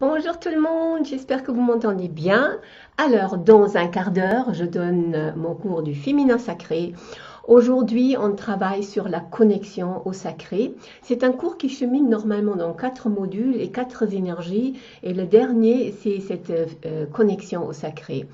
Bonjour tout le monde, j'espère que vous m'entendez bien. Alors, dans un quart d'heure, je donne mon cours du féminin sacré. Aujourd'hui, on travaille sur la connexion au sacré. C'est un cours qui chemine normalement dans quatre modules et quatre énergies. Et le dernier, c'est cette euh, connexion au sacré.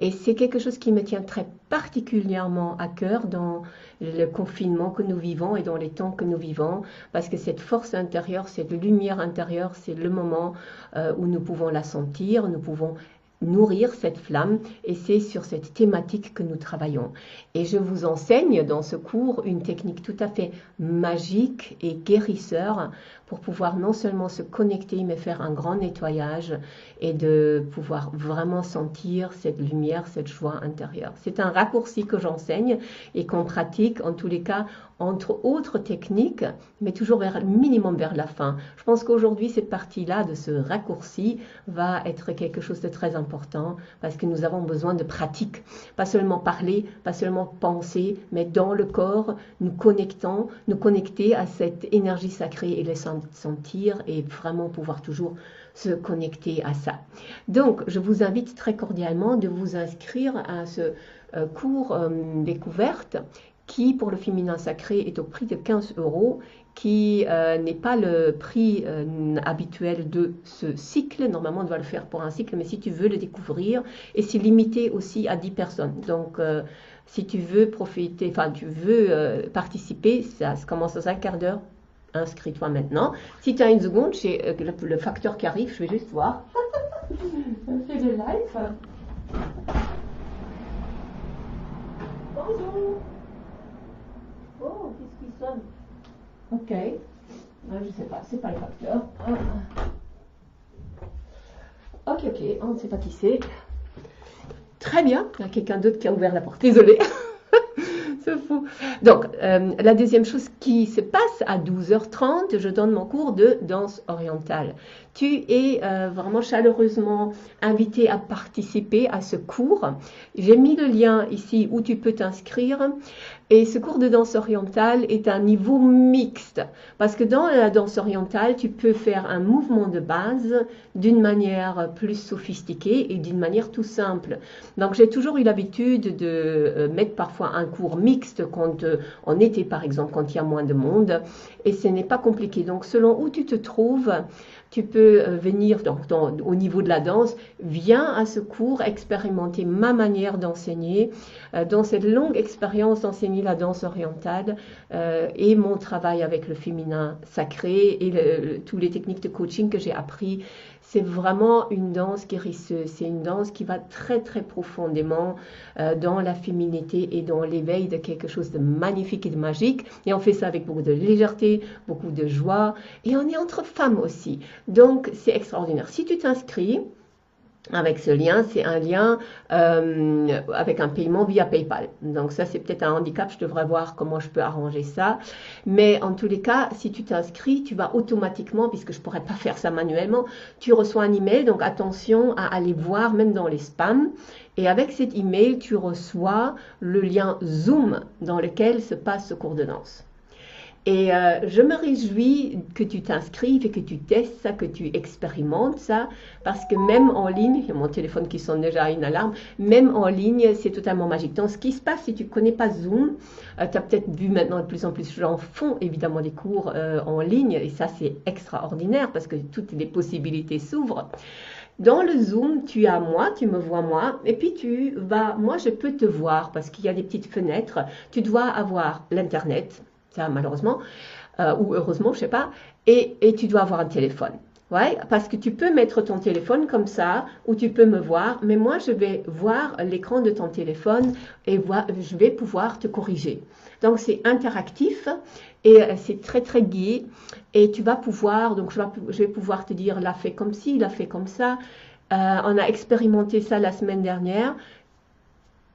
Et c'est quelque chose qui me tient très particulièrement à cœur dans le confinement que nous vivons et dans les temps que nous vivons, parce que cette force intérieure, cette lumière intérieure, c'est le moment euh, où nous pouvons la sentir, nous pouvons nourrir cette flamme et c'est sur cette thématique que nous travaillons. Et je vous enseigne dans ce cours une technique tout à fait magique et guérisseur pour pouvoir non seulement se connecter mais faire un grand nettoyage et de pouvoir vraiment sentir cette lumière, cette joie intérieure. C'est un raccourci que j'enseigne et qu'on pratique en tous les cas entre autres techniques, mais toujours vers minimum vers la fin. Je pense qu'aujourd'hui, cette partie-là de ce raccourci va être quelque chose de très important parce que nous avons besoin de pratique. Pas seulement parler, pas seulement penser, mais dans le corps, nous connectons, nous connecter à cette énergie sacrée et les sentir et vraiment pouvoir toujours se connecter à ça. Donc, je vous invite très cordialement de vous inscrire à ce euh, cours euh, découverte qui, pour le féminin sacré, est au prix de 15 euros, qui euh, n'est pas le prix euh, habituel de ce cycle. Normalement, on doit le faire pour un cycle, mais si tu veux le découvrir, et c'est limité aussi à 10 personnes. Donc, euh, si tu veux profiter, enfin, tu veux participer, ça, commence dans un quart d'heure. Inscris-toi maintenant. Si tu as une seconde, j'ai le, facteur qui arrive, je vais juste voir. fais le live. Bonjour. Ok. Je ne sais pas, c'est pas le facteur. Ok, ok, on ne sait pas qui c'est. Très bien, il y a quelqu'un d'autre qui a ouvert la porte. Désolée. Donc, euh, la deuxième chose qui se passe à 12h30, je donne mon cours de danse orientale. Tu es euh, vraiment chaleureusement invité à participer à ce cours. J'ai mis le lien ici où tu peux t'inscrire. Et ce cours de danse orientale est un niveau mixte parce que dans la danse orientale, tu peux faire un mouvement de base d'une manière plus sophistiquée et d'une manière tout simple. Donc j'ai toujours eu l'habitude de euh, mettre parfois un cours mixte euh, on était par exemple quand il y a moins de monde et ce n'est pas compliqué. Donc selon où tu te trouves, tu peux euh, venir au niveau de la danse, viens à ce cours expérimenter ma manière d'enseigner, euh, dans cette longue expérience d'enseigner la danse orientale euh, et mon travail avec le féminin sacré et tous les techniques de coaching que j'ai appris c'est vraiment une danse guérisseuse. C'est une danse qui va très très profondément dans la féminité et dans l'éveil de quelque chose de magnifique et de magique. Et on fait ça avec beaucoup de légèreté, beaucoup de joie. Et on est entre femmes aussi. Donc c'est extraordinaire. Si tu t'inscris, avec ce lien, c'est un lien euh, avec un paiement via PayPal. Donc ça, c'est peut-être un handicap. Je devrais voir comment je peux arranger ça. Mais en tous les cas, si tu t'inscris, tu vas automatiquement, puisque je pourrais pas faire ça manuellement, tu reçois un email. Donc attention à aller voir, même dans les spams. Et avec cet email, tu reçois le lien Zoom dans lequel se passe ce cours de danse. Et euh, je me réjouis que tu t'inscrives et que tu testes ça, que tu expérimentes ça, parce que même en ligne, il y a mon téléphone qui sonne déjà une alarme, même en ligne, c'est totalement magique. Donc, ce qui se passe, si tu ne connais pas Zoom, euh, tu as peut-être vu maintenant de plus en plus de gens font évidemment des cours euh, en ligne, et ça, c'est extraordinaire parce que toutes les possibilités s'ouvrent. Dans le Zoom, tu as moi, tu me vois moi, et puis tu vas, moi je peux te voir parce qu'il y a des petites fenêtres. Tu dois avoir l'Internet, malheureusement, euh, ou heureusement, je sais pas, et, tu dois avoir un téléphone. Ouais, parce que tu peux mettre ton téléphone comme ça, ou tu peux me voir, mais moi je vais voir l'écran de ton téléphone et je vais pouvoir te corriger. Donc c'est interactif et euh, c'est très très gai et tu vas pouvoir, donc je vais, je vais pouvoir te dire l'a fait comme ci, l'a fait comme ça. Euh, on a expérimenté ça la semaine dernière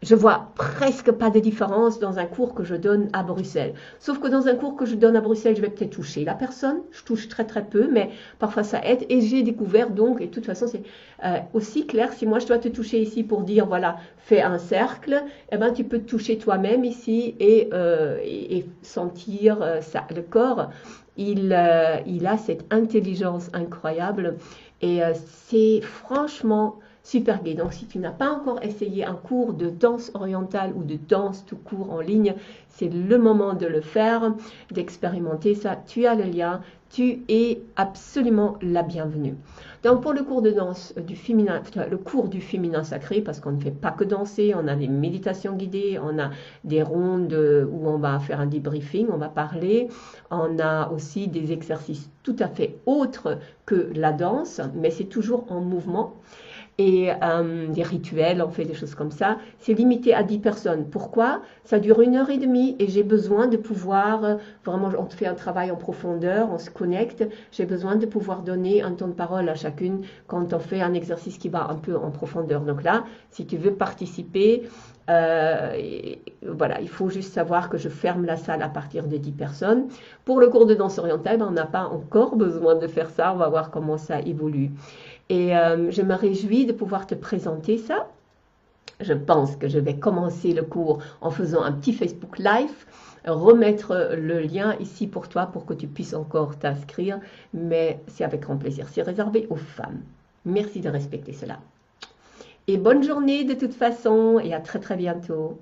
je vois presque pas de différence dans un cours que je donne à Bruxelles. Sauf que dans un cours que je donne à Bruxelles, je vais peut-être toucher la personne. Je touche très très peu, mais parfois ça aide. Et j'ai découvert donc, et de toute façon c'est euh, aussi clair, si moi je dois te toucher ici pour dire voilà, fais un cercle, eh ben tu peux te toucher toi-même ici et, euh, et, sentir euh, ça, le corps il, euh, il a cette intelligence incroyable et c'est franchement super gai. Donc si tu n'as pas encore essayé un cours de danse orientale ou de danse tout court en ligne, c'est le moment de le faire, d'expérimenter ça. Tu as le lien, tu es absolument la bienvenue. Donc pour le cours de danse du féminin, le cours du féminin sacré, parce qu'on ne fait pas que danser, on a des méditations guidées, on a des rondes où on va faire un debriefing, on va parler, on a aussi des exercices tout à fait autres que la danse, mais c'est toujours en mouvement et euh, des rituels, on fait des choses comme ça. C'est limité à 10 personnes. Pourquoi? Ça dure une heure et demie et j'ai besoin de pouvoir, euh, vraiment, on fait un travail en profondeur, on se connecte. J'ai besoin de pouvoir donner un temps de parole à chacune quand on fait un exercice qui va un peu en profondeur. Donc là, si tu veux participer, euh, voilà, il faut juste savoir que je ferme la salle à partir de 10 personnes. Pour le cours de danse orientale, ben, on n'a pas encore besoin de faire ça. On va voir comment ça évolue. Et euh, je me réjouis de pouvoir te présenter ça. Je pense que je vais commencer le cours en faisant un petit Facebook Live, remettre le lien ici pour toi pour que tu puisses encore t'inscrire, mais c'est avec grand plaisir. C'est réservé aux femmes. Merci de respecter cela. Et bonne journée de toute façon et à très très bientôt.